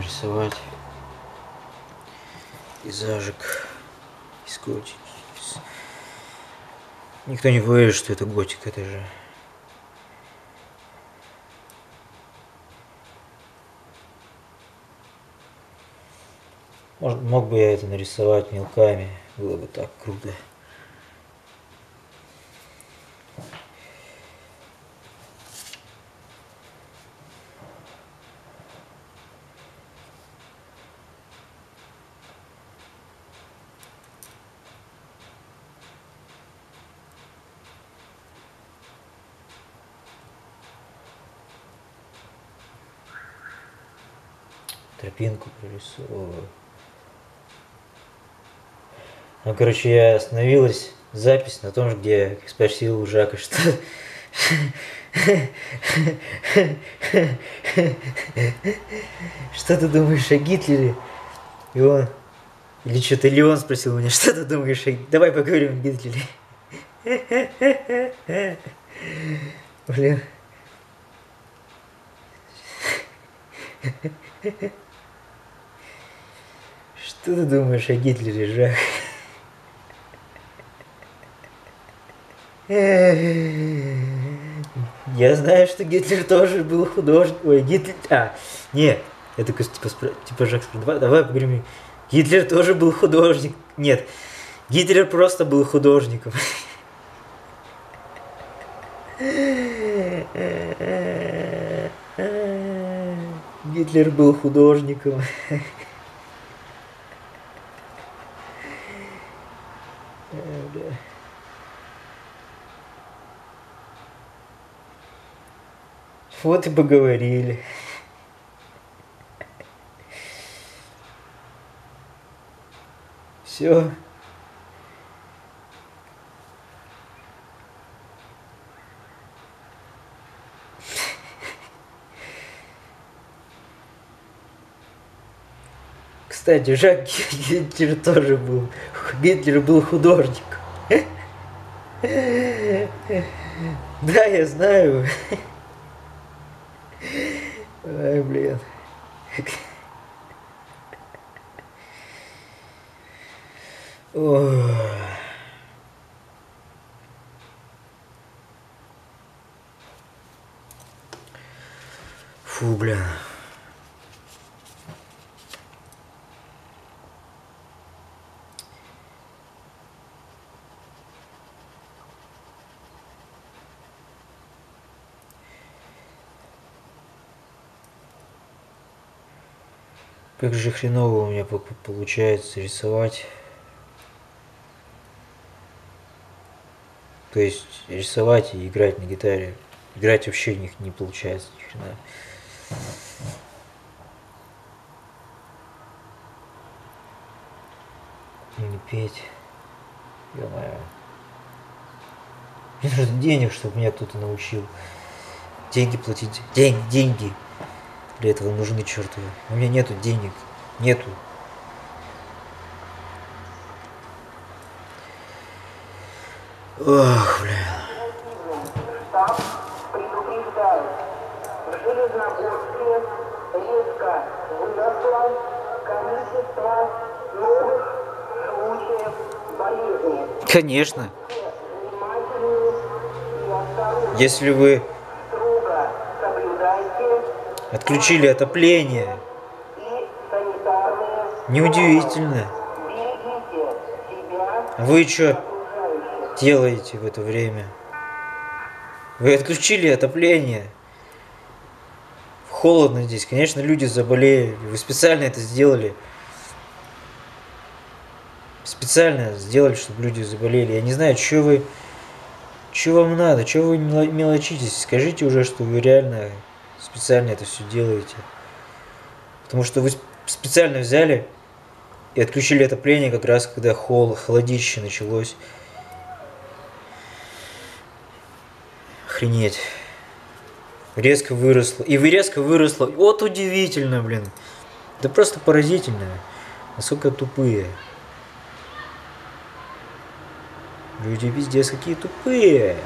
Продолжаем рисовать пейзажик из готики. Никто не поверит, что это готик, это же Может, мог бы я это нарисовать мелками, было бы так круто. Прорисовываю. Ну, короче, я остановилась запись на том же, где я спросил у Жака, что... Что ты думаешь о Гитлере? И он... Или что-то, или он спросил меня, что ты думаешь о... Давай поговорим о Гитлере. Блин. Что ты думаешь о Гитлере, Жак? Я знаю, что Гитлер тоже был художник. Ой, Гитлер... А, нет. Я такой, типа, спро... типа Жак, давай, давай поговорим. Гитлер тоже был художник. Нет. Гитлер просто был художником. Гитлер был художником. Вот и поговорили. Все. Кстати, Жак Гитлер тоже был. Гитлер был художник. Да, я знаю. Ай, блин. Фу, блин. Как же хреново у меня получается рисовать. То есть рисовать и играть на гитаре. Играть вообще них не получается ни хрена. Не петь. Ё-моё. Мне нужно денег, чтобы меня кто-то научил. Деньги платить. Деньги, деньги для этого нужны чертовы. У меня нету денег. Нету. Ох, бля. Конечно. Если вы Отключили отопление. Неудивительно. А вы что делаете в это время? Вы отключили отопление. Холодно здесь. Конечно, люди заболеют. Вы специально это сделали. Специально сделали, чтобы люди заболели. Я не знаю, что вы... Что вам надо? Что вы мелочитесь? Скажите уже, что вы реально специально это все делаете. Потому что вы специально взяли и отключили отопление как раз, когда хол, холодище началось. Охренеть. Резко выросло. И вы резко выросло. Вот удивительно, блин. Это просто поразительно. Насколько тупые. Люди пиздец какие тупые.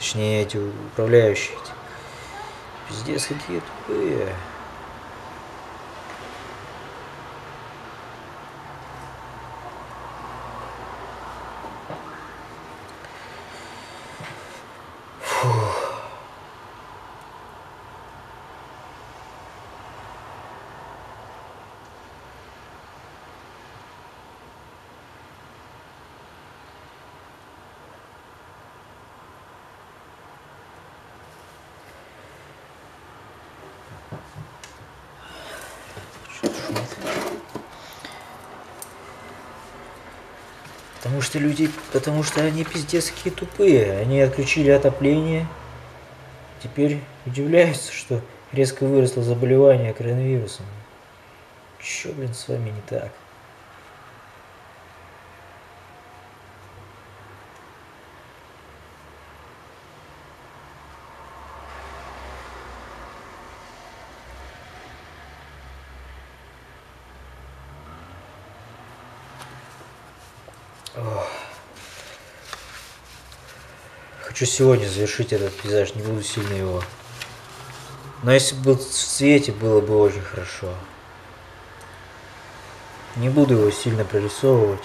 Точнее, эти управляющие. Пиздец, какие тупые. Потому что люди, потому что они пиздец какие тупые. Они отключили отопление. Теперь удивляются, что резко выросло заболевание коронавирусом. Чё, блин, с вами не так? Хочу сегодня завершить этот пейзаж, не буду сильно его. Но если бы был в цвете, было бы очень хорошо. Не буду его сильно прорисовывать.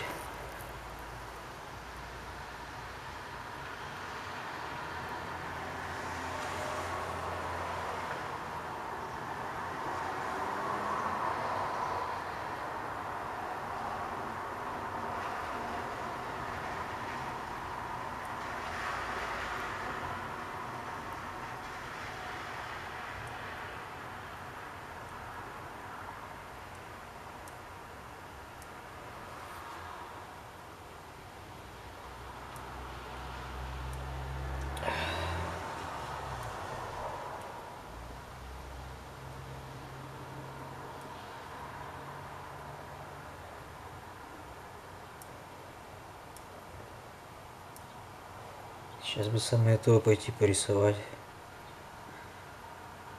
Сейчас бы самое то пойти порисовать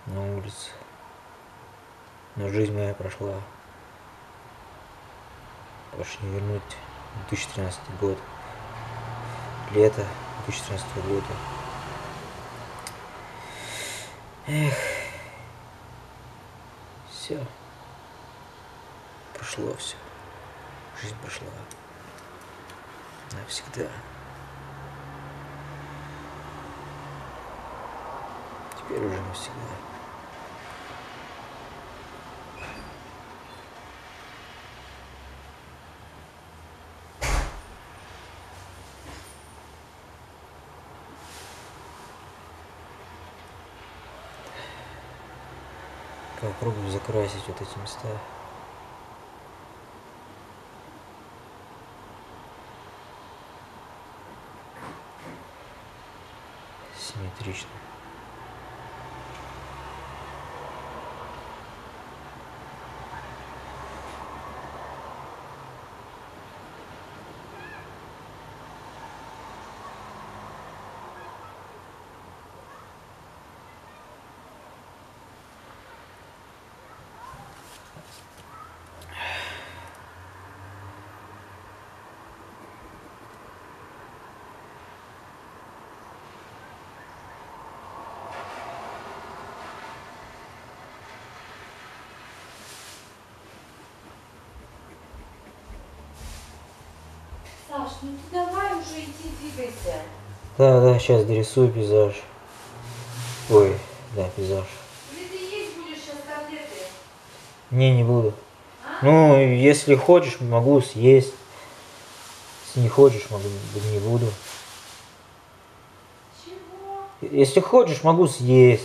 на улице. Но жизнь моя прошла. Больше не вернуть 2013 год. Лето 2013 года. Эх. Все. Прошло все. Жизнь прошла. Навсегда. Теперь уже навсегда. Попробую закрасить вот эти места. Саш, ну ты давай уже иди двигайся. Да, да, сейчас дорисую пейзаж. Ой, да, пейзаж. Или ты есть будешь сейчас таблеты? Не, не буду. А? Ну, если хочешь, могу съесть. Если не хочешь, могу, не буду. Чего? Если хочешь, могу съесть.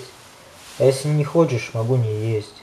А если не хочешь, могу не есть.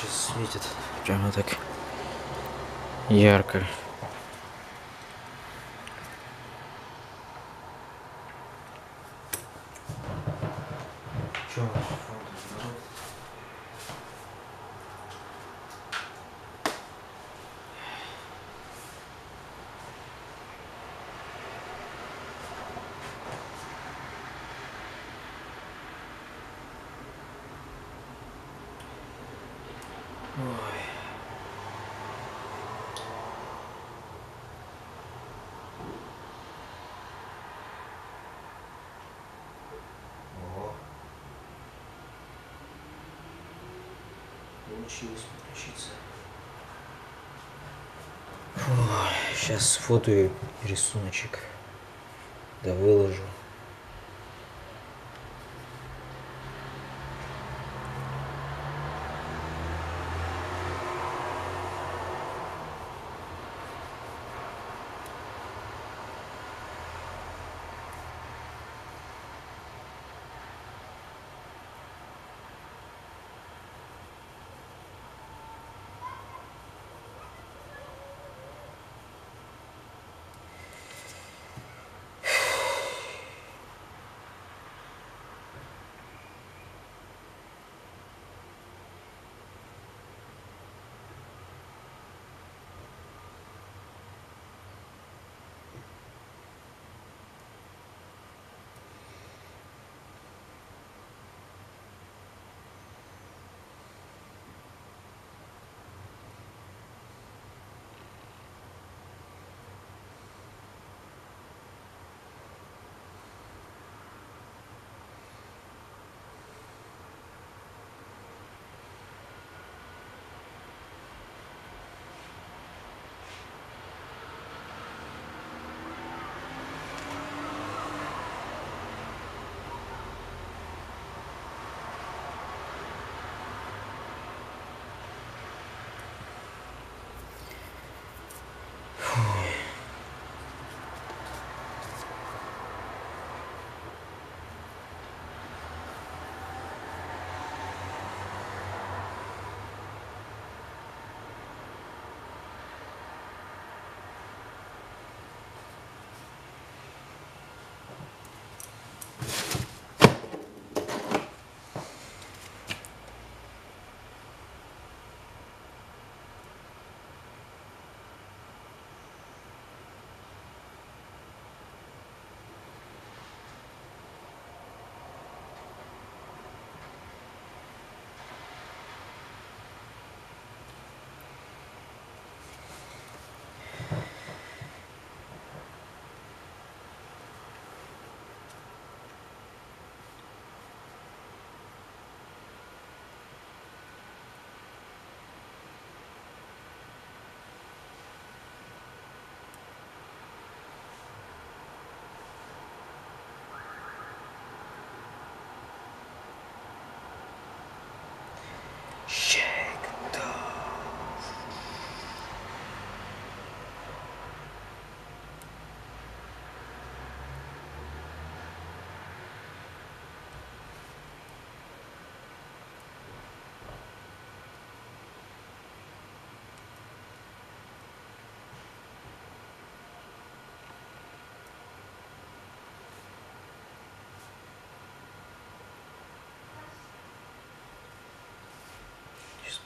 Сейчас светит. Прямо так ярко. Чё у нас фото? Ой. Получилось подключиться. Сейчас сфотою рисуночек. Да выложу.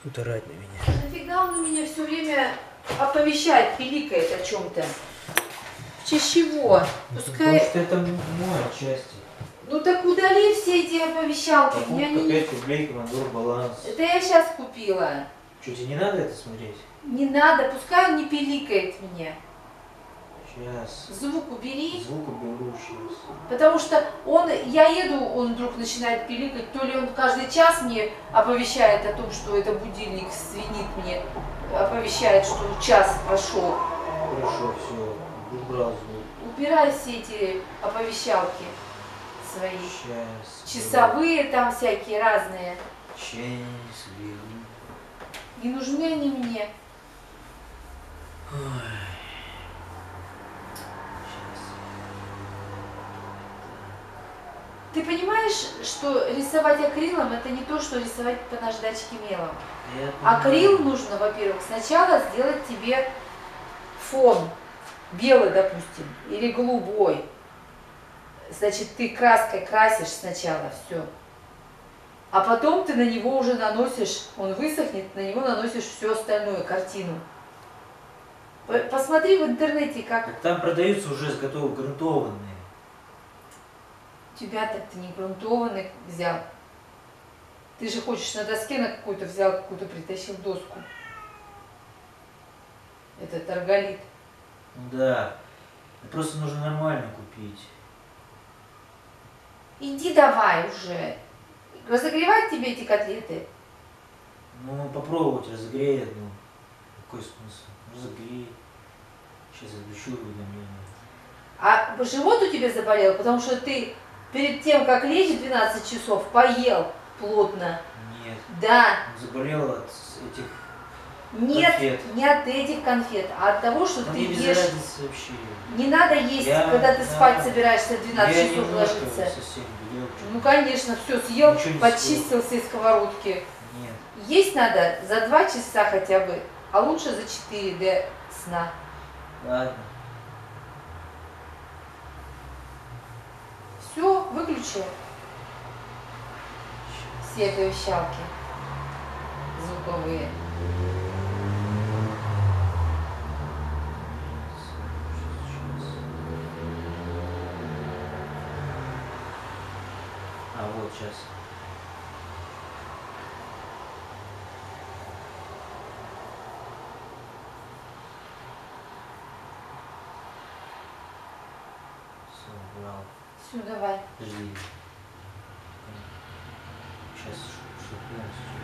Будет орать на меня. Нафига он меня все время оповещает, пиликает о чем-то? В честь чего? Пускай... Потому что это мой отчасти. Ну так удали все эти оповещалки. Меня Покупка не... 5 рублей, командор баланс. Это я сейчас купила. Что, тебе не надо это смотреть? Не надо, пускай он не пиликает мне. Сейчас. Звук убери. Звук уберу сейчас. Потому что он, я еду, он вдруг начинает пиликать, то ли он каждый час мне оповещает о том, что это будильник свинит мне, оповещает, что час прошел. Хорошо, все. Убрал звук. Убирай все эти оповещалки свои. Сейчас. Часовые там всякие разные. Счастливы. Не нужны они мне. Ты понимаешь, что рисовать акрилом это не то, что рисовать по наждачке мелом. Акрил нужно, во-первых, сначала сделать тебе фон белый, допустим, или голубой. Значит, ты краской красишь сначала все. А потом ты на него уже наносишь, он высохнет, на него наносишь всю остальную картину. По- Посмотри в интернете, как Так там продаются уже готовые, грунтованные. Тебя так ты не грунтованный взял. Ты же хочешь на доске на какую-то взял, какую-то притащил доску. Это торголит. Ну да. Просто нужно нормально купить. Иди давай уже. Разогревать тебе эти котлеты? Ну, попробовать разогрей одну. Какой смысл? Разогрей. Сейчас отключу уведомление. А живот у тебя заболел, потому что ты перед тем, как лечь в 12 часов, поел плотно. Нет. Да, заболел от этих... нет, Конфет. не от этих конфет, а от того, что Да ты мне без ешь. вообще. Не надо есть, Я- когда ты да. спать собираешься в 12 Я часов ложиться. ел. Ну, конечно, все съел, Ничего почистил все сковородки. Нет. Есть надо за 2 часа хотя бы, а лучше за 4 до сна. Ладно. Все, выключи все оповещалки звуковые. А, вот сейчас. Все, Все, давай. Подожди. Сейчас, что полностью.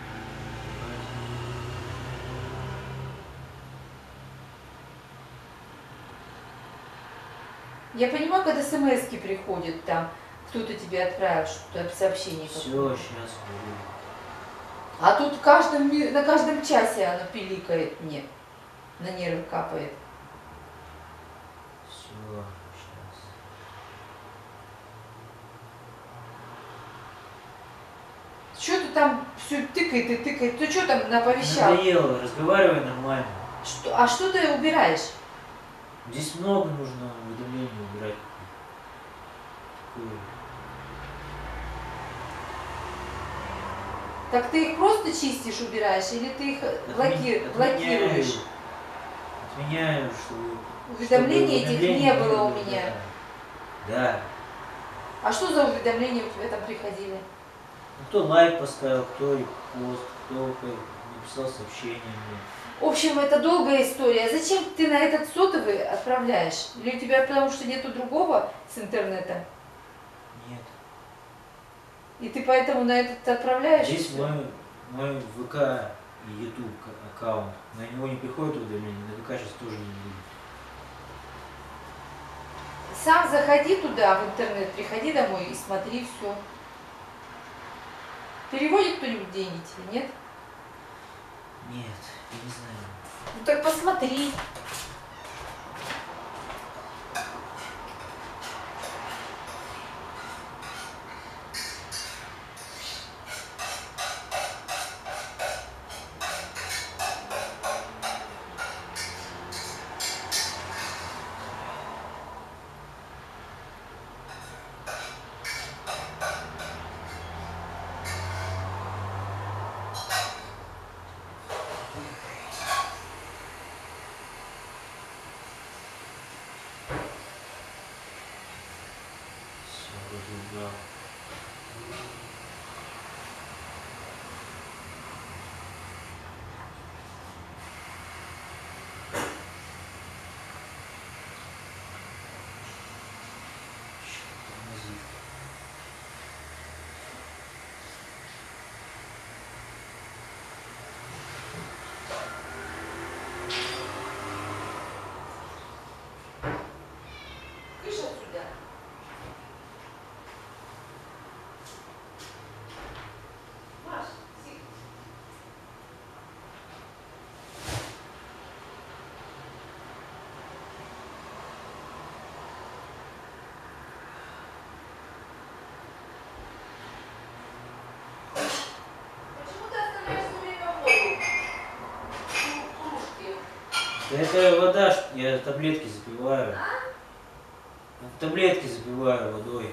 Я понимаю, когда смс приходят там, кто-то тебе отправил что-то, сообщение Все, сейчас буду. А тут каждом, на каждом часе оно пиликает мне, на нервы капает. Все, сейчас. Что ты там все тыкает и тыкает? Ты что там наповещал? Надоело, разговаривай нормально. Что, а что ты убираешь? Здесь много нужно уведомлений убирать. Такое. Так ты их просто чистишь, убираешь, или ты их блоки- блокируешь? Отменяю, что... Уведомлений чтобы этих не было у да. меня. Да. А что за уведомления у тебя там приходили? Кто лайк поставил, кто пост, кто написал сообщение мне. В общем, это долгая история. Зачем ты на этот сотовый отправляешь? Или у тебя потому что нету другого с интернета? Нет. И ты поэтому на этот отправляешь? Здесь мой, мой ВК и YouTube ка- аккаунт. На него не приходит уведомление, на ВК сейчас тоже не будет. Сам заходи туда, в интернет, приходи домой и смотри все. Переводит кто-нибудь деньги тебе, нет? Нет, я не знаю. Ну так посмотри. Это вода, я таблетки запиваю. Таблетки запиваю водой.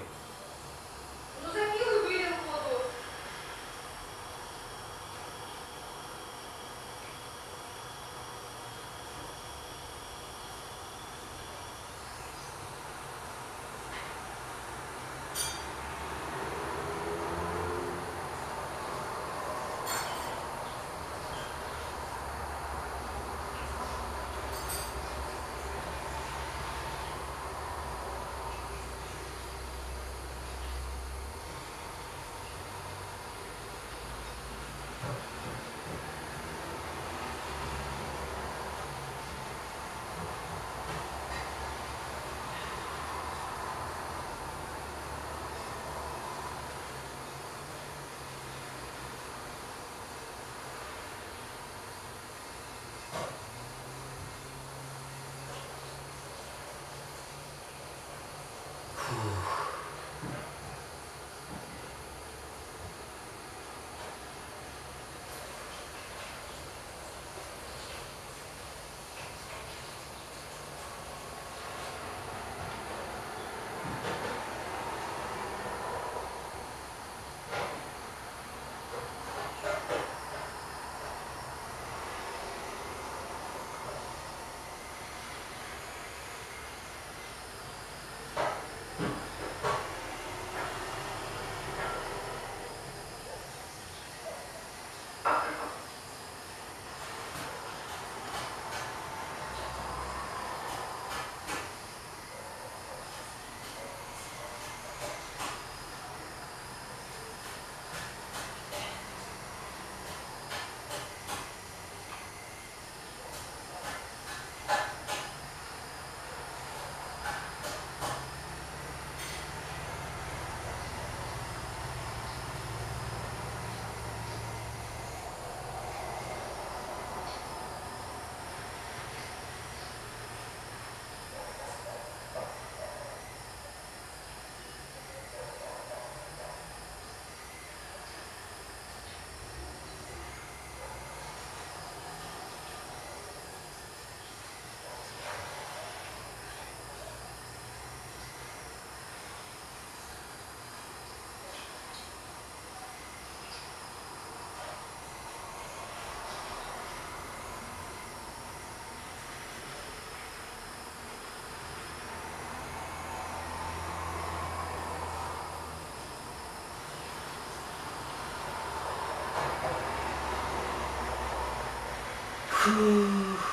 Что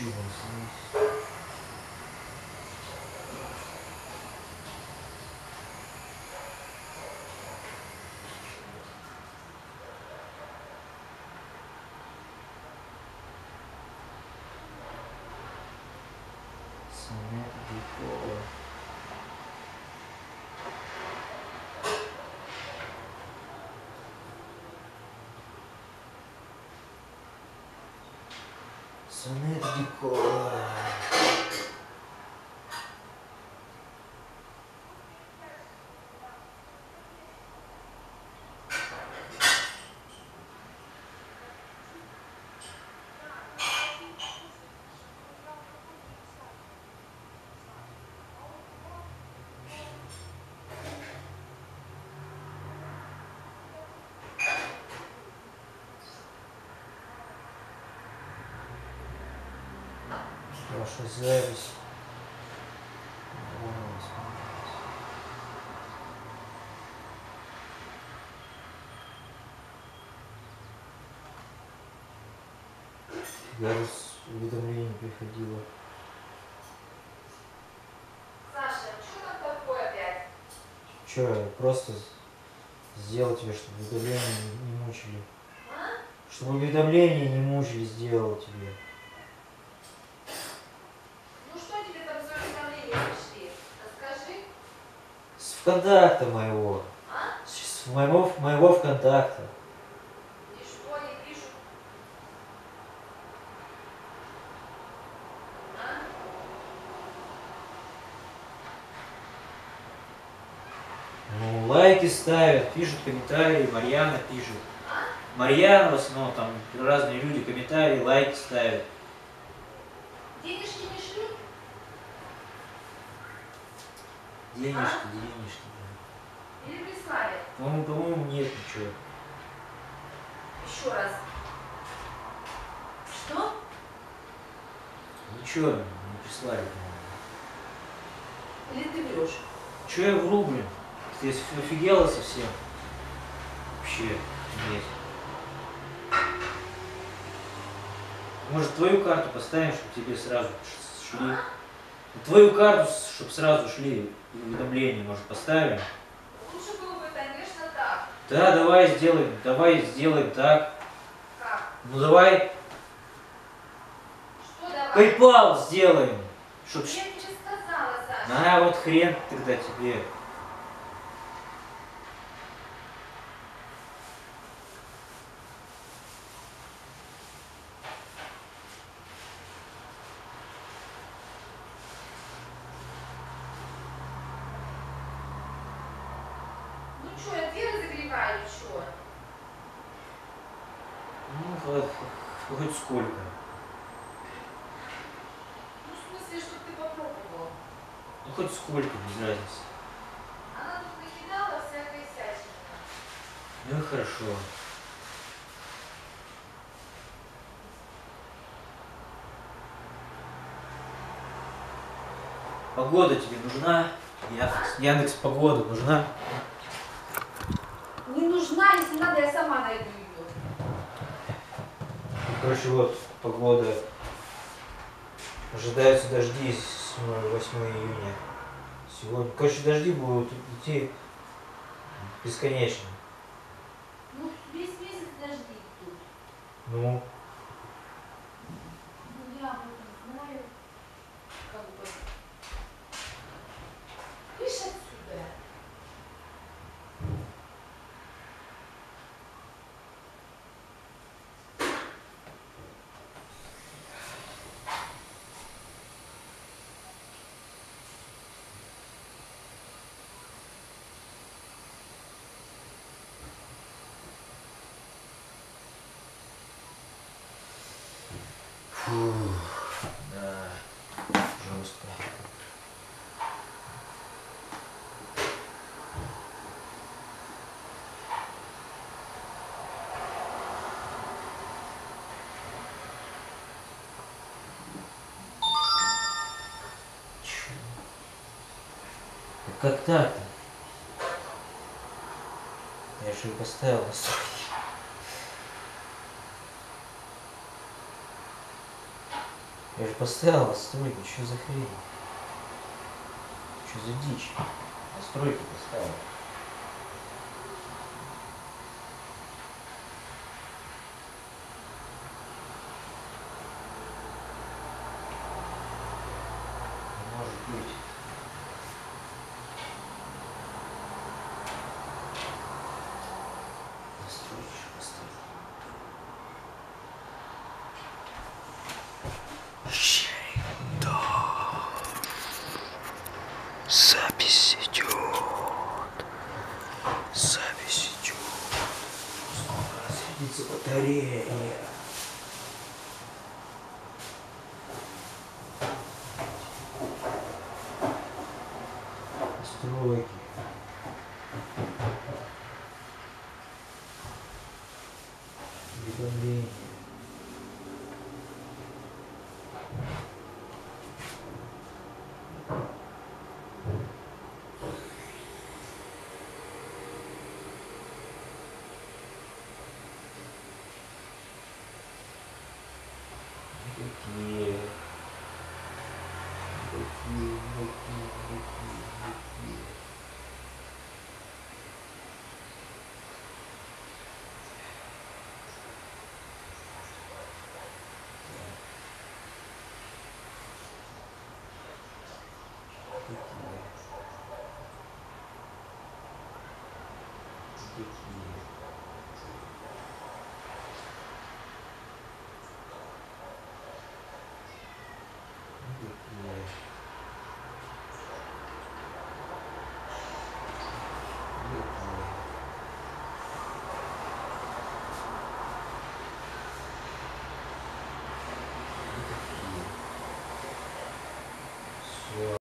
YouTube смотреть. Сонет Сонет Дикова. Ваша запись. Вон, смотрите. Даже с уведомление приходило. Саша, что там такое опять? Че, просто сделал тебе, чтобы уведомления не, не мучили. А? Чтобы уведомления не мучили, сделал тебе. Ну что тебе там за уведомления пришли? Расскажи. С ВКонтакта моего. А? С моего, моего ВКонтакта. И что они пишут? А? Ну, лайки ставят, пишут комментарии, Марьяна пишет. Марьяна в основном, там разные люди комментарии, лайки ставят. Денежки не шлют? Денежки, денежки. да. Или прислали? По-моему, по-моему, нет ничего. Еще раз. Что? Ничего не прислали, по-моему. Или ты врешь? Че я вру, блин? Ты офигела совсем? Вообще, нет. Может, твою карту поставим, чтобы тебе сразу шли? Твою карту, чтобы сразу шли уведомления, может, поставим? Лучше было бы, конечно, так. Да, давай сделаем, давай сделаем так. Как? Ну давай Что давай? PayPal сделаем. Чтоб... Я тебе сказала, Саша. На, вот хрен тогда тебе. Ну что, я две разогреваю, что? Ну, хоть, сколько. Ну, в смысле, чтобы ты попробовал. Ну, хоть сколько, без разницы. Она тут накидала всякой всячины. Ну и хорошо. Погода тебе нужна? Яндекс, Яндекс погода нужна? Не нужна, если надо, я сама найду. Короче, вот погода. Ожидаются дожди с 8 июня. Сегодня. Короче, дожди будут идти бесконечно. Ну, весь месяц дожди тут. Ну, Ну, я об этом знаю. Как бы. Видишь отсюда. Да, жестко. Как так-то? Я же поставил на Я же поставил настройки, что за хрень? Что за дичь? Настройки поставил. Thank.